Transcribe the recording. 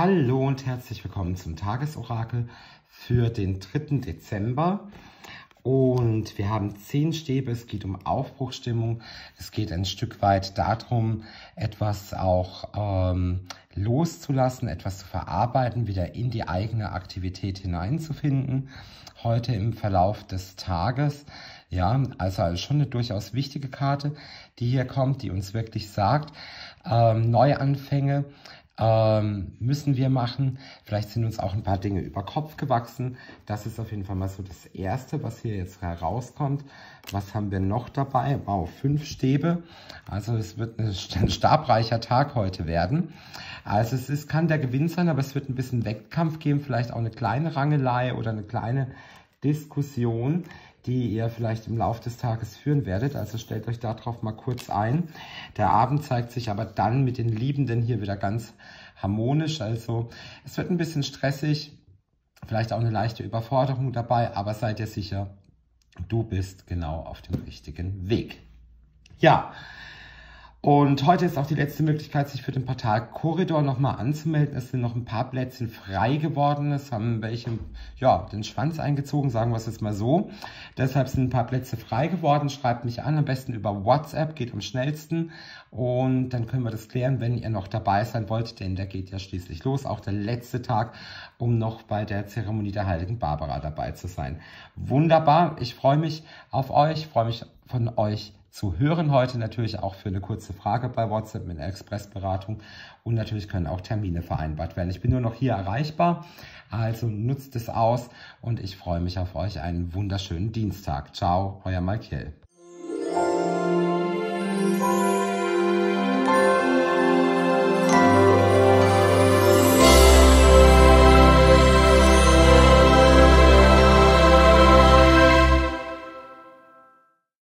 Hallo und herzlich willkommen zum Tagesorakel für den 3. Dezember. Und wir haben zehn Stäbe, es geht um Aufbruchstimmung, es geht ein Stück weit darum, etwas auch ähm, loszulassen, etwas zu verarbeiten, wieder in die eigene Aktivität hineinzufinden. Heute im Verlauf des Tages, ja, also schon eine durchaus wichtige Karte, die hier kommt, die uns wirklich sagt, ähm, Neuanfänge, ähm, müssen wir machen. Vielleicht sind uns auch ein paar Dinge über Kopf gewachsen. Das ist auf jeden Fall mal so das Erste, was hier jetzt herauskommt. Was haben wir noch dabei? Wow, fünf Stäbe. Also es wird ein stabreicher Tag heute werden. Also es ist, kann der Gewinn sein, aber es wird ein bisschen Wettkampf geben, vielleicht auch eine kleine Rangelei oder eine kleine Diskussion die ihr vielleicht im Laufe des Tages führen werdet. Also stellt euch darauf mal kurz ein. Der Abend zeigt sich aber dann mit den Liebenden hier wieder ganz harmonisch. Also es wird ein bisschen stressig, vielleicht auch eine leichte Überforderung dabei, aber seid ihr sicher, du bist genau auf dem richtigen Weg. Ja, und heute ist auch die letzte Möglichkeit, sich für den Portal Korridor nochmal anzumelden. Es sind noch ein paar Plätze frei geworden. Es haben welche ja, den Schwanz eingezogen, sagen wir es jetzt mal so. Deshalb sind ein paar Plätze frei geworden. Schreibt mich an, am besten über WhatsApp, geht am schnellsten. Und dann können wir das klären, wenn ihr noch dabei sein wollt, denn der geht ja schließlich los. Auch der letzte Tag, um noch bei der Zeremonie der Heiligen Barbara dabei zu sein. Wunderbar, ich freue mich auf euch, freue mich von euch zu hören heute natürlich auch für eine kurze Frage bei WhatsApp mit einer Expressberatung und natürlich können auch Termine vereinbart werden. Ich bin nur noch hier erreichbar, also nutzt es aus und ich freue mich auf euch einen wunderschönen Dienstag. Ciao, euer Malkiel.